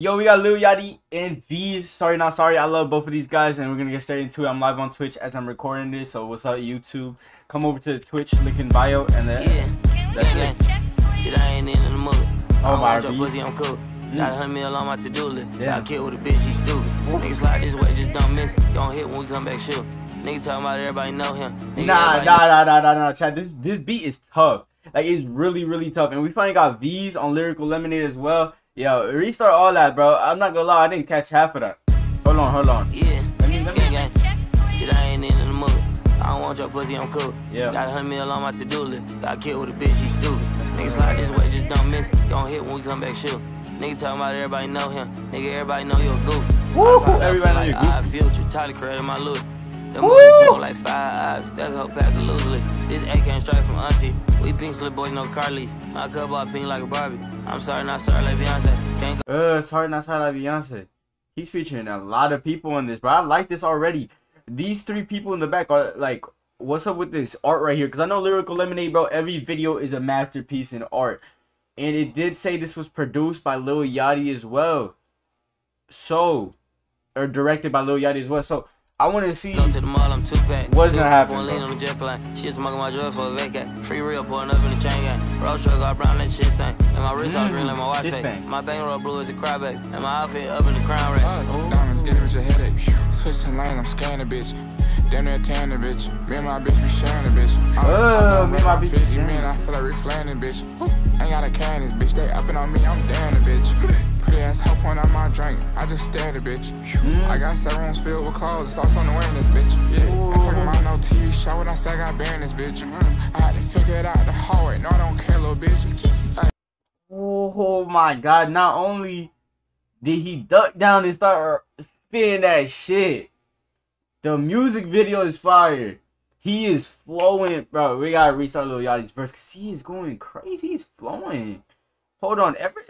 Yo, we got Lil Yachty and Veeze. Sorry, not sorry. I love both of these guys, and we're gonna get straight into it. I'm live on Twitch as I'm recording this. So what's up, YouTube? Come over to the Twitch link in bio, and then Yeah, that's yeah. it. Shit, I ain't in the mood. Oh, my RB. pussy, I'm cool. Mm. Got a hundred mil on my to-do list. Yeah. Got killed with a bitch, she stupid. Niggas slide this way, just don't miss. Don't hit when we come back, shoot. Nigga talking about everybody know him. Nigga, Nah, nah, nah, nah, nah, nah, Chad. This this beat is tough. Like it's really, really tough. And we finally got Veeze on Lyrical Lemonade as well. Yo, restart all that, bro. I'm not gonna lie, I didn't catch half of that. Hold on, hold on. Yeah, Let me, let me. gang. Shit, I ain't in the mood. I don't want your pussy, I'm cool. Yeah. Got a hundred mil on my to-do list. Got killed with a bitch, she stupid. Niggas slide this way, just don't miss. Don't hit when we come back, shoot. Nigga talking about everybody know him. Nigga, everybody know you a goof. Woo, everybody know like you a I future. Tyler created my loot. Them boys smoke like five eyes. That's a whole pack of loosely. This AK ain't straight from Auntie. Pink slip boys, no Carly's. My cup all pink like a Barbie. I'm sorry, not sorry like Beyonce. Can't go. Uh, hard not to like Beyonce. He's featuring a lot of people on this, but I like this already. These three people in the back are like, what's up with this art right here? Because I know Lyrical Lemonade, bro, every video is a masterpiece in art. And it did say this was produced by Lil Yachty as well. So, or directed by Lil Yachty as well. So, I want to see. Go to the mall, I'm two pack. What's gonna happen, One lean bro? on the jet plane. Shit smoking my joy for a vacate. Free real pouring up in the chain gang. Road truck got brown that shit stain. And my wrist all Mm, green like my watch shit fake. My bankroll blue as a crybaby. And my outfit up in the crown rack. Us, diamonds, get it with your headache. Switching lanes, I'm scanning the bitch. Damn near tan the bitch. Me and my bitch be sharing the bitch. I, Oh, me and my bitch be 50 sharing. man, I feel like Ric Flair bitch. Ain't got a can this bitch. They upping on me, I'm down the bitch. Pretty ass hoe point out my drink. I just stare the bitch. I got seven rooms filled with clothes. It's also on the way in this bitch. Yeah, ain't talking about no TV show. When I say I got bear in this bitch. Mm. I had to figure it out the hallway. No, I don't care, little bitch. Oh my god, not only did he duck down and start spinning that shit, the music video is fire. He is flowing, bro. We gotta restart Lil Yachty's verse because he is going crazy. He's flowing. Hold on, every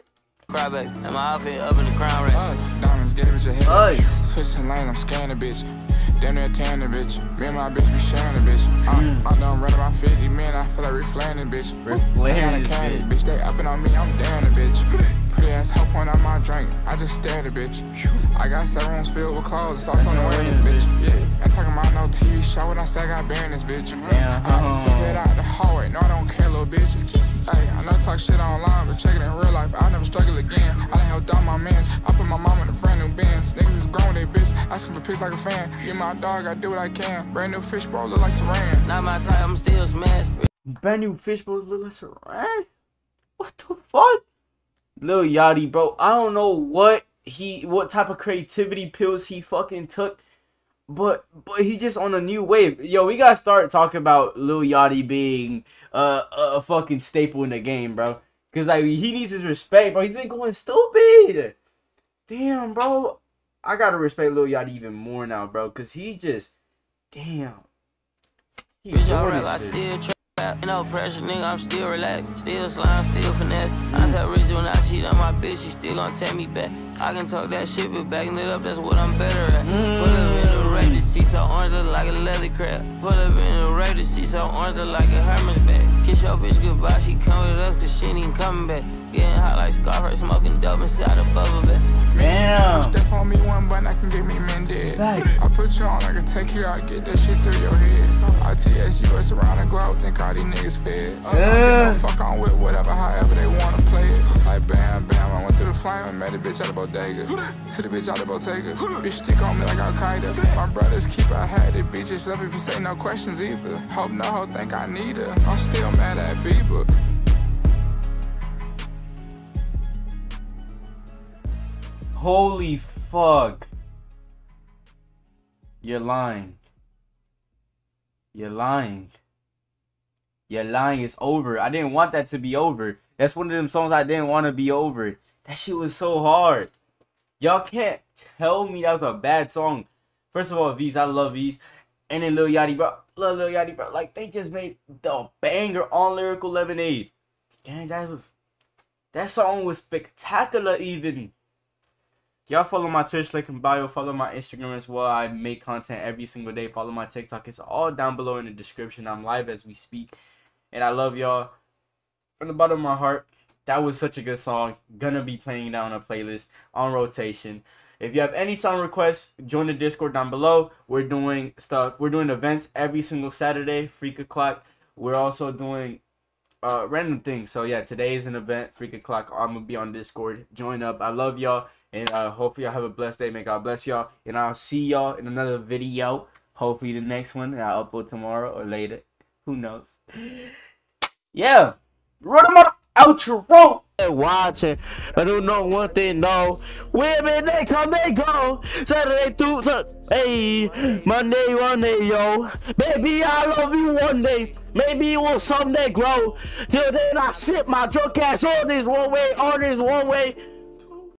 Crybaby. And my outfit up in the crown rack. Us, diamonds, get it with your headache. Us. Switching lanes, I'm scanning the bitch. Damn near tan the bitch. Me and my bitch be sharing the bitch. Mm. I, I done running my 50 men, I feel like in this bitch. Ain't Flair got a bitch. bitch. They upping on me, I'm down the bitch. Pretty ass hoe point out my drink. I just stare the bitch. I got seven rooms filled with clothes. It's also on the way in this bitch. Yeah, ain't talking about no TV show. When I say I got bear in this bitch. Damn. I had to out the hallway. No, I don't care, little bitch. Hey, I know I talk shit online, but check it in real life. I'll never struggle again. I done helped out my mans. I put my mom in a brand new Benz. Niggas is grown, they bitch. Asking for pics like a fan. You my dog, I do what I can. Brand new fish bowl, look like Saran. Not my type, I'm still smashed. brand new fishbowls look like Saran. What the fuck? Lil Yachty, bro. I don't know what he, what type of creativity pills he fucking took, but but he just on a new wave. Yo, we gotta start talking about Lil Yachty being uh, a fucking staple in the game, bro. Cause like he needs his respect, bro. He's been going stupid. Damn, bro. I gotta respect Lil Yachty even more now, bro. Cause he just, damn. He Bitch, doing alright, this I shit. still trap. No pressure, nigga, I'm still relaxed. Still slime, still finesse. I said rich when I cheat on my bitch, she still gonna take me back. I can talk that shit, but backing it up, that's what I'm better at. Pull up in the raid, the seat so orange look like a leather crab. Pull up in the raid, she seat so orange look like a Hermes bag. Kiss your bitch goodbye, she come with us cause she ain't even coming back. Getting hot like Scarface, smoking dope inside a bubble bag. Damn. Step on me one button, I can get me men dead. Back. I put you on, I can take you out, get that shit through your head. ITS US around the globe, think all these niggas fed. Uh, Yeah. no fuck on with whatever, however they wanna play it. The met a bitch out of bodega. To the bitch out of Bottega. Bitch stick on me like Al Qaeda. My brothers keep it, bitches if you say no questions either. Hope no hoe think I need her. I'm still mad at Bieber. Holy fuck. You're lying. You're lying. You're lying. It's over. I didn't want that to be over. That's one of them songs I didn't want to be over. That shit was so hard. Y'all can't tell me that was a bad song. First of all, Veeze, I love Veeze. And then Lil Yachty, bro. Love Lil Yachty, bro. Like, they just made the banger on Lyrical Lemonade. Dang, that was... That song was spectacular, even. Y'all follow my Twitch link in bio. Follow my Instagram as well. I make content every single day. Follow my TikTok. It's all down below in the description. I'm live as we speak. And I love y'all from the bottom of my heart. That was such a good song. Gonna be playing that on a playlist on rotation. If you have any song requests, join the Discord down below. We're doing stuff. We're doing events every single Saturday, Freak O'clock. We're also doing uh random things. So yeah, today is an event, Freak O'clock. I'm gonna be on Discord. Join up. I love y'all. And uh hopefully y'all have a blessed day. May God bless y'all. And I'll see y'all in another video. Hopefully the next one I'll upload tomorrow or later. Who knows? Yeah. Run them outro. Watching, I don't know what they know. Women, they come, they go. Saturday through, hey, Monday, one day, yo. Baby, I love you one day. Maybe it will someday grow. Till then, I sit my drunk ass on this one way, on this one way.